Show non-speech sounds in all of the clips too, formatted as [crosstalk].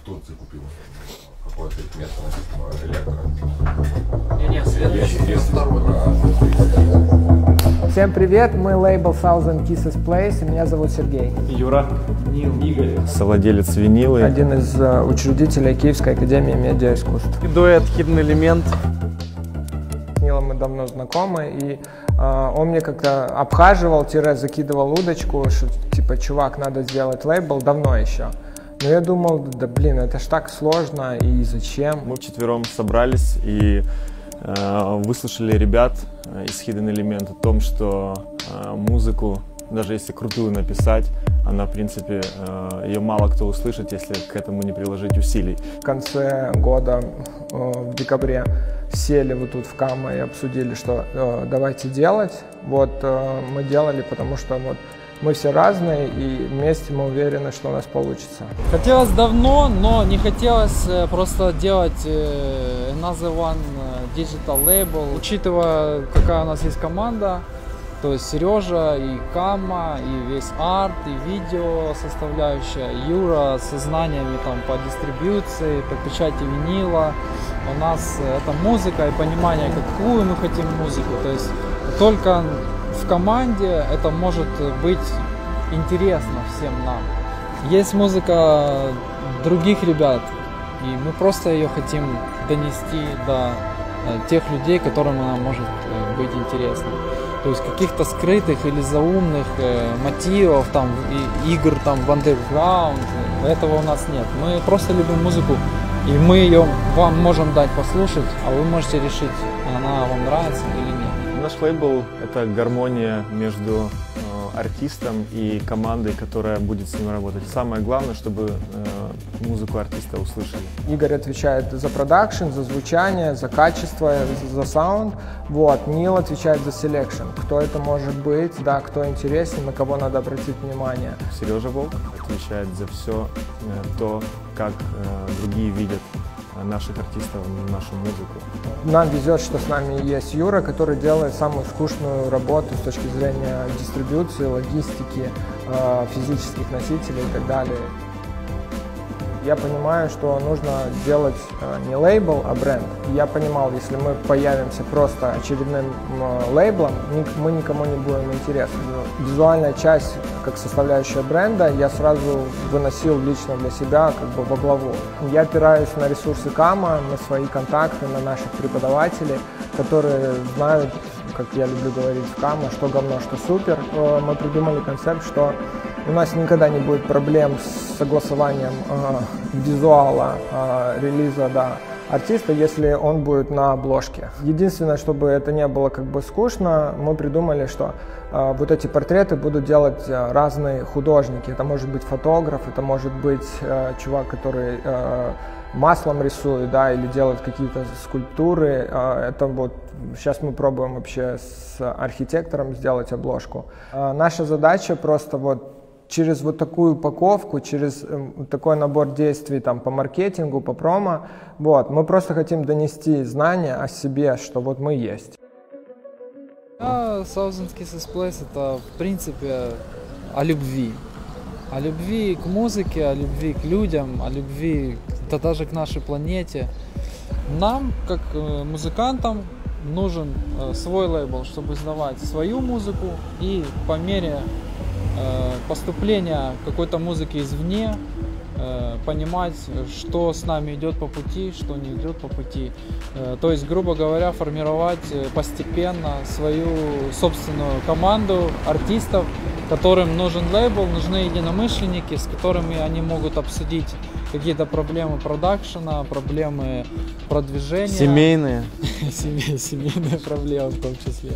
в Турции купил какое-то место написано электро. Не-не, следующий. Всем привет, мы лейбл Thousand Kisses Place, и меня зовут Сергей. Юра. Нил, Игорь. Совладелец винилы. Один из э, учредителей Киевской академии медиаискусств. И дуэт Hidden Element. С Нилом мы давно знакомы, и э, он мне как-то обхаживал, тире закидывал удочку, что типа, чувак, надо сделать лейбл давно еще. Но я думал, да блин, это ж так сложно, и зачем? Мы вчетвером собрались и э, выслушали ребят э, из Hidden Element о том, что э, музыку, даже если крутую написать, она, в принципе, э, ее мало кто услышит, если к этому не приложить усилий. В конце года, э, в декабре, сели вот тут в Кама и обсудили, что э, давайте делать. Вот э, мы делали, потому что вот мы все разные, и вместе мы уверены, что у нас получится. Хотелось давно, но не хотелось э, просто делать э, another one э, digital label. Учитывая, какая у нас есть команда, то есть Сережа и Кама, и весь арт, и видео составляющая, Юра со знаниями там по дистрибьюции, по печати винила. У нас э, это музыка и понимание, какую мы хотим музыку. То есть только в команде это может быть интересно всем нам. Есть музыка других ребят, и мы просто ее хотим донести до э, тех людей, которым она может э, быть интересна. То есть каких-то скрытых или заумных э, мотивов, там, игр там в underground, этого у нас нет. Мы просто любим музыку, и мы ее вам можем дать послушать, а вы можете решить, она вам нравится или нет. Наш лейбл — это гармония между э, артистом и командой, которая будет с ним работать. Самое главное, чтобы э, музыку артиста услышали. Игорь отвечает за продакшн, за звучание, за качество, за, sound. Вот. Нил отвечает за селекшн. Кто это может быть, да, кто интересен, на кого надо обратить внимание. Сережа Волк отвечает за все э, то, как э, другие видят наших артистов, нашу музыку. Нам везет, что с нами есть Юра, который делает самую скучную работу с точки зрения дистрибьюции, логистики, э, физических носителей и так далее. Я понимаю, что нужно делать э, не лейбл, а бренд. Я понимал, если мы появимся просто очередным лейблом, мы никому не будем интересны. Визуальная часть, как составляющая бренда, я сразу выносил лично для себя как бы во главу. Я опираюсь на ресурсы Кама, на свои контакты, на наших преподавателей, которые знают, как я люблю говорить в Кама, что говно, что супер. Э, Мы придумали концепт, что у нас никогда не будет проблем с согласованием э, визуала э, релиза да, артиста, если он будет на обложке. Единственное, чтобы это не было как бы скучно, мы придумали, что э, вот эти портреты будут делать разные художники. Это может быть фотограф, это может быть э, чувак, который э, маслом рисует, да, или делает какие-то скульптуры. Э, это вот сейчас мы пробуем вообще с архитектором сделать обложку. Э, наша задача просто вот через вот такую упаковку, через э, вот такой набор действий там по маркетингу, по промо, вот, мы просто хотим донести знания о себе, что вот мы есть. А Thousand Kisses Place это в принципе о любви. О любви к музыке, о любви к людям, о любви да даже к нашей планете. Нам, как э, музыкантам, нужен э, свой лейбл, чтобы издавать свою музыку и по мере э, поступления какой-то музыки извне э, понимать, что с нами идет по пути, что не идет по пути. Э, То есть, грубо говоря, формировать постепенно свою собственную команду артистов, которым нужен лейбл, нужны единомышленники, с которыми они могут обсудить какие-то проблемы продакшена, проблемы продвижения. Семейные. [laughs] Семей- семейные проблемы в том числе.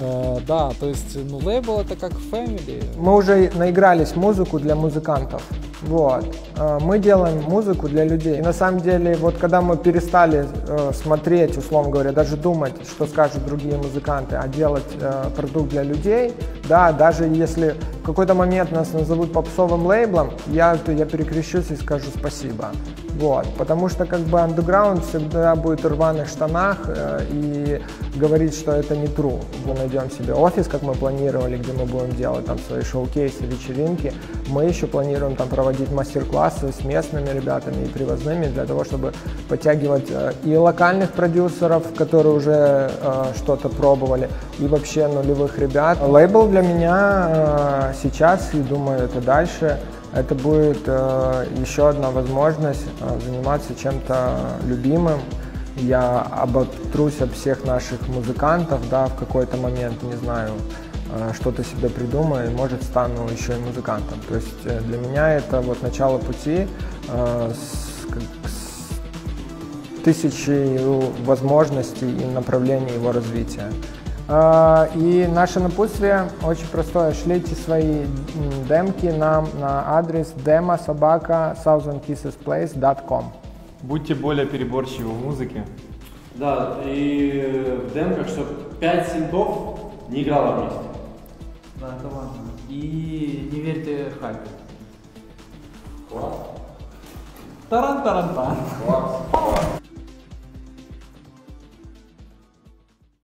Э, Да, то есть, ну, лейбл это как family. Мы уже наигрались в музыку для музыкантов. Вот. Э, Мы делаем музыку для людей. И на самом деле, вот когда мы перестали э, смотреть, условно говоря, даже думать, что скажут другие музыканты, а делать э, продукт для людей, да, даже если в какой-то момент нас назовут попсовым лейблом, я, я перекрещусь и скажу спасибо. Вот, потому что как бы андеграунд всегда будет в рваных штанах э, и говорить, что это не true. Мы найдем себе офис, как мы планировали, где мы будем делать там свои шоу-кейсы, вечеринки. Мы еще планируем там проводить мастер-классы с местными ребятами и привозными для того, чтобы подтягивать э, и локальных продюсеров, которые уже э, что-то пробовали, и вообще нулевых ребят. Лейбл для меня э, сейчас, и думаю, это дальше, это будет э, еще одна возможность э, заниматься чем-то любимым. Я оботрусь от всех наших музыкантов, да, в какой-то момент, не знаю, э, что-то себе придумаю, и, может, стану еще и музыкантом. То есть для меня это вот начало пути э, с, с тысячей возможностей и направлений его развития. А, И наше напутствие очень простое. Шлите свои демки нам на адрес demo собака thousandkissesplace.com. Будьте более переборчивы в музыке. Да, и в демках, чтобы 5 синтов не играло вместе. Да, это важно. И не верьте хайпу. Класс. Таран-таран-тан. Класс.